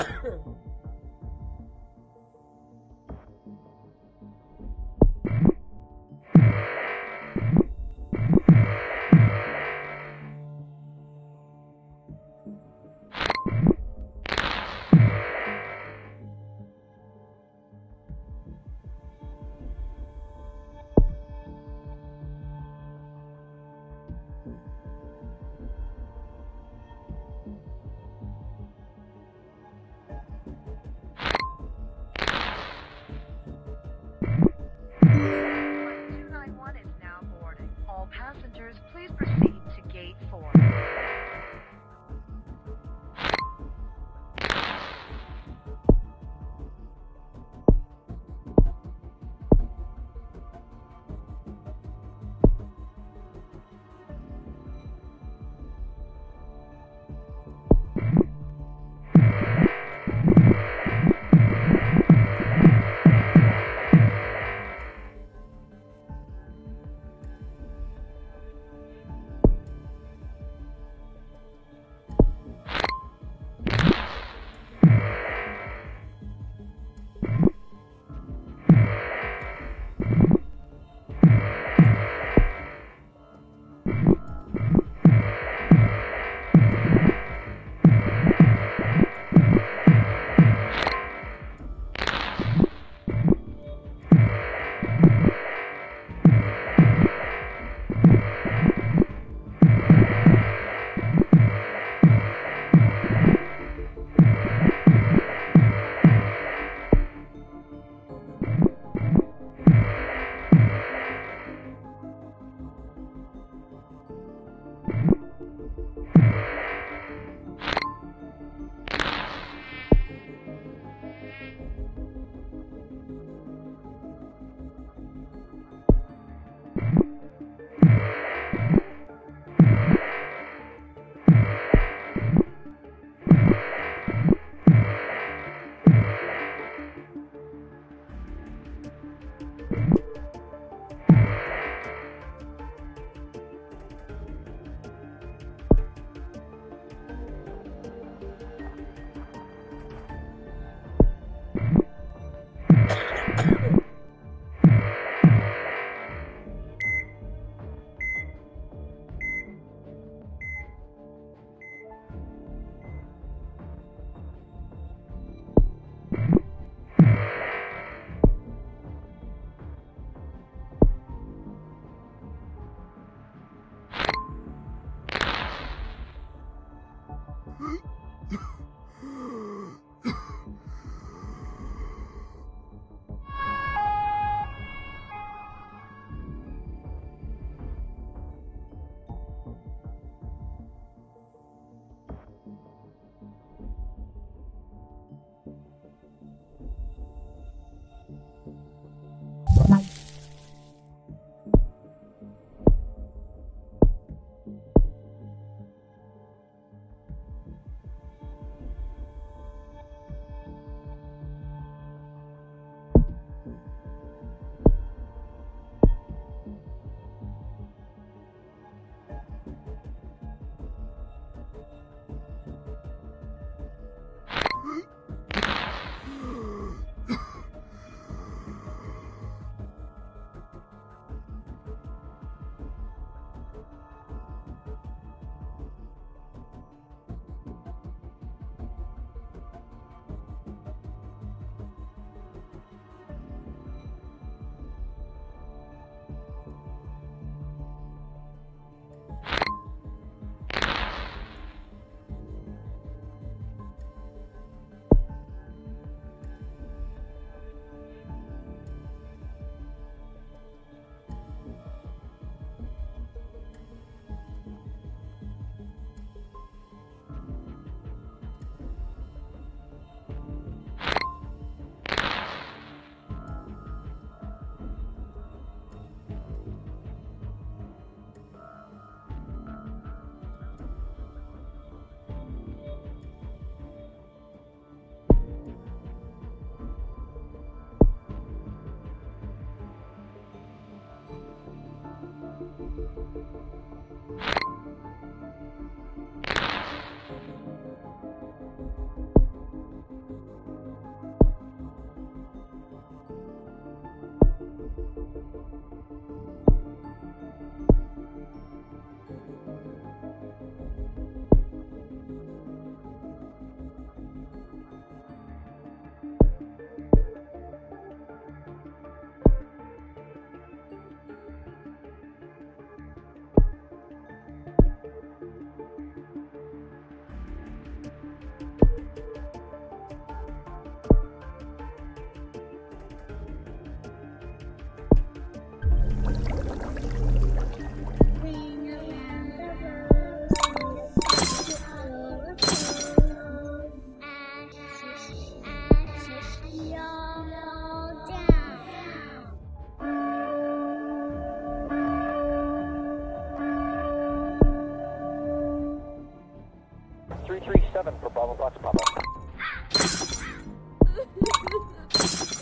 Ha seven for Bravo Fox Papa.